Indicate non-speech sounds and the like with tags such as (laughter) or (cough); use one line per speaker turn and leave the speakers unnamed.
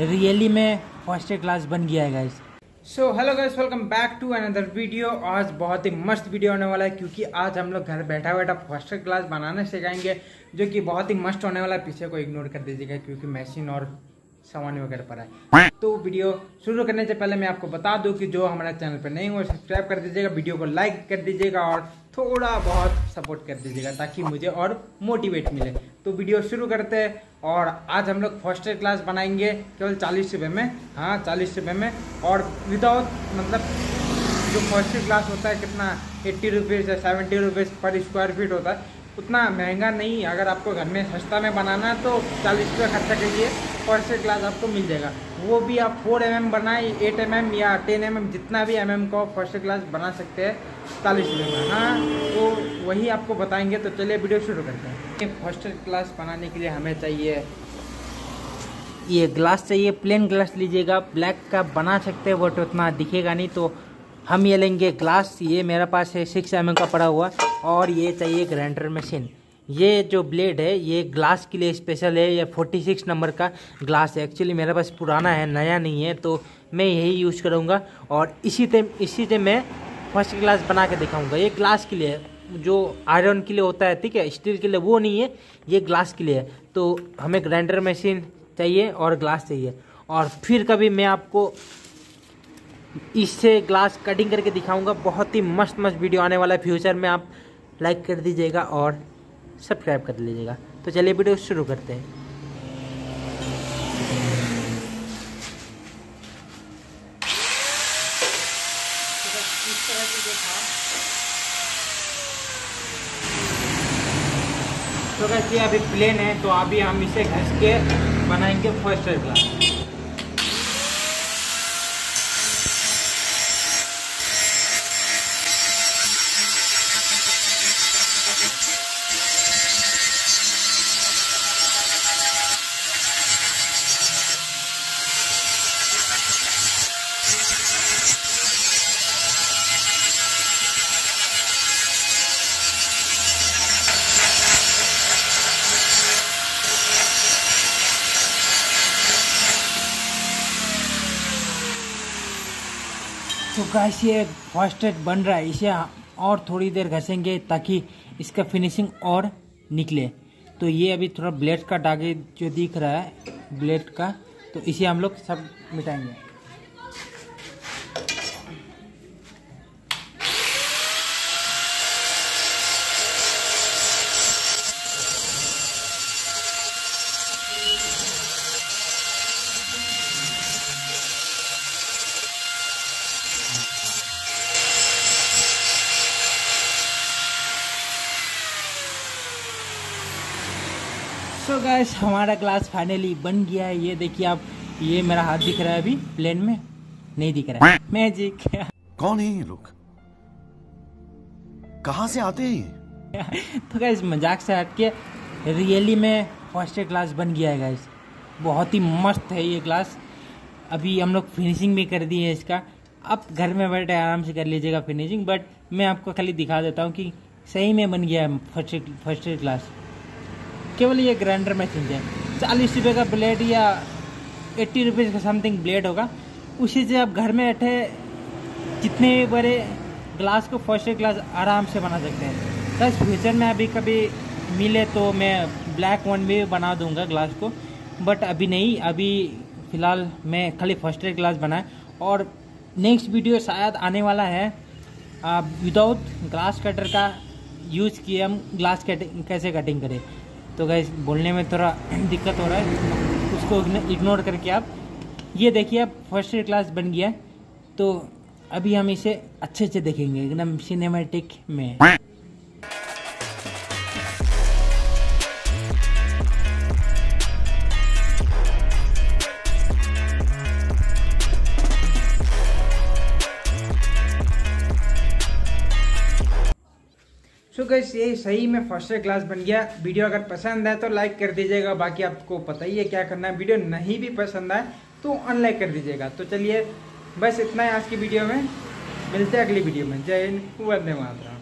Really में first class बन गया है guys
so hello guys welcome back to another video आज बहुत ही मस्त वीडियो होने वाला है, क्योंकि आज हम लोग घर बैठा बैठा फ़र्स्ट क्लास बनाना सिखाएँगे जो कि बहुत ही मस्त होने वाला है। पीछे को इग्नोर कर दीजिएगा, क्योंकि मशीन और सामान वगैरह पर आए। तो वीडियो शुरू करने से पहले मैं आपको बता दूँ कि जो हमारे चैनल पर नहीं हो सब्सक्राइब कर दीजिएगा वीडियो को लाइक कर दीजिएगा और थोड़ा बहुत सपोर्ट कर दीजिएगा ताकि मुझे और मोटिवेट मिले। तो वीडियो शुरू करते हैं और आज हम लोग फ़र्स्ट क्लास बनाएँगे केवल चालीस रुपये में। हाँ चालीस रुपये में। और विदाउट मतलब जो फ़र्स्ट क्लास होता है कितना एट्टी रुपीज़ या seventy rupees per square feet होता है उतना महँगा नहीं, अगर आपको घर में सस्ता में बनाना है तो चालीस रुपये खर्चा कीजिए फ़र्स्ट क्लास आपको मिल जाएगा। वो भी आप फोर एम एम बनाए एट एम एम या टेन एम एम जितना भी एम एम को फ़र्स्ट क्लास बना सकते हैं, चालीस रुपये में। हाँ तो वही आपको बताएँगे तो चलिए वीडियो शुरू करते हैं। फ़र्स्ट क्लास बनाने के लिए हमें चाहिए,
ये ग्लास चाहिए प्लेन ग्लास लीजिएगा ब्लैक का बना सकते हैं बट उतना दिखेगा नहीं तो हम ये लेंगे ग्लास, ये मेरे पास है सिक्स एम का पड़ा हुआ, और ये चाहिए ग्राइंडर मशीन ये जो ब्लेड है, ये ग्लास के लिए स्पेशल है, ये 46 नंबर का ग्लास है। एक्चुअली मेरे पास पुराना है, नया नहीं है तो मैं यही यूज़ करूँगा, और इसी से इसी से मैं फ़र्स्ट क्लास बना के दिखाऊँगा। ये ग्लास के लिए, जो आयरन के लिए होता है, ठीक है स्टील के लिए वो नहीं है, ये ग्लास के लिए तो हमें ग्राइंडर मशीन चाहिए और ग्लास चाहिए। और फिर कभी मैं आपको इससे ग्लास कटिंग करके दिखाऊँगा। बहुत ही मस्त मस्त वीडियो आने वाला है फ्यूचर में। आप लाइक कर दीजिएगा और सब्सक्राइब कर लीजिएगा। तो चलिए वीडियो शुरू करते हैं।
तो अभी प्लेन है तो अभी हम इसे घस के बनाएँगे फ़र्स्ट क्लास
तो गाइस ये फ़र्स्ट एड बन रहा है। इसे और थोड़ी देर घसेंगे ताकि इसका फिनिशिंग और निकले। तो ये अभी थोड़ा ब्लेड का डागे जो दिख रहा है ब्लेड का तो इसे हम लोग सब मिटाएँगे। सो गैस हमारा क्लास फाइनली बन गया है। ये देखिए आप ये मेरा हाथ दिख रहा है अभी प्लेन में। नहीं दिख रहा है। मैजिक
कौन है ये लोग? कहाँ से आते हैं (laughs)
तो गैस मज़ाक से हट के रियली में फ़र्स्ट क्लास बन गया है गैस बहुत ही मस्त है ये क्लास अभी हम लोग फिनिशिंग भी कर दी है इसका। आप घर में बैठे आराम से कर लीजिएगा फिनिशिंग बट मैं आपको खाली दिखा देता हूँ कि सही में बन गया है फ़र्स्ट फ़र्स्ट क्लास केवल ये ग्राइंडर मशीन है। चालीस रुपये का ब्लेड या एट्टी रुपीज़ का समथिंग ब्लेड होगा। उसी से आप घर में बैठे जितने बड़े ग्लास को फ़र्स्ट ग्लास आराम से बना सकते हैं। बस फ्यूचर में अभी कभी मिले तो मैं ब्लैक वन भी बना दूँगा ग्लास को। बट अभी नहीं, अभी फ़िलहाल मैं खाली फ़र्स्ट एड ग्लास बनाए और नेक्स्ट वीडियो शायद आने वाला है। विदाउट ग्लास कटर का यूज़ किए हम ग्लास कैसे कटिंग करें? तो गैस बोलने में थोड़ा दिक्कत हो रहा है। उसको इग्नोर करके आप, ये देखिए आप फ़र्स्ट क्लास बन गया। तो अभी हम इसे अच्छे से देखेंगे, एकदम सिनेमेटिक में।
सो गैस ये सही में फ़र्स्ट क्लास बन गया। वीडियो अगर पसंद आए तो लाइक कर दीजिएगा। बाकी आपको पता ही है क्या करना है। वीडियो नहीं भी पसंद आए तो अनलाइक कर दीजिएगा। तो चलिए, बस इतना है आज की वीडियो में। मिलते हैं अगली वीडियो में। जय हिंद, वंदे मातरम।